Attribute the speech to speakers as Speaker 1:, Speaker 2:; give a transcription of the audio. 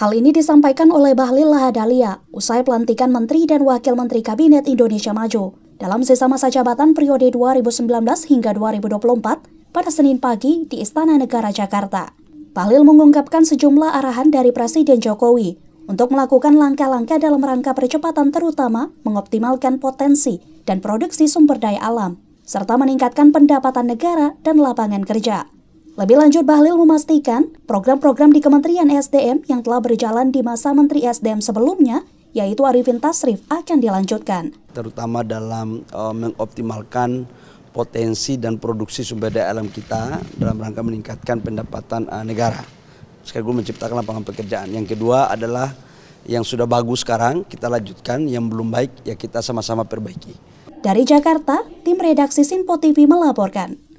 Speaker 1: Hal ini disampaikan oleh Bahlil Lahadalia usai pelantikan Menteri dan Wakil Menteri Kabinet Indonesia Maju dalam sisa masa jabatan periode 2019 hingga 2024 pada Senin pagi di Istana Negara Jakarta. Bahlil mengungkapkan sejumlah arahan dari Presiden Jokowi untuk melakukan langkah-langkah dalam rangka percepatan terutama mengoptimalkan potensi dan produksi sumber daya alam, serta meningkatkan pendapatan negara dan lapangan kerja. Lebih lanjut, Bahlil memastikan program-program di Kementerian SDM yang telah berjalan di masa Menteri SDM sebelumnya, yaitu Arifin Tasrif, akan dilanjutkan.
Speaker 2: Terutama dalam uh, mengoptimalkan potensi dan produksi sumber daya alam kita dalam rangka meningkatkan pendapatan uh, negara. Sekaligus menciptakan lapangan pekerjaan. Yang kedua adalah yang sudah bagus sekarang kita lanjutkan, yang belum baik ya kita sama-sama perbaiki.
Speaker 1: Dari Jakarta, tim redaksi Sinpo TV melaporkan.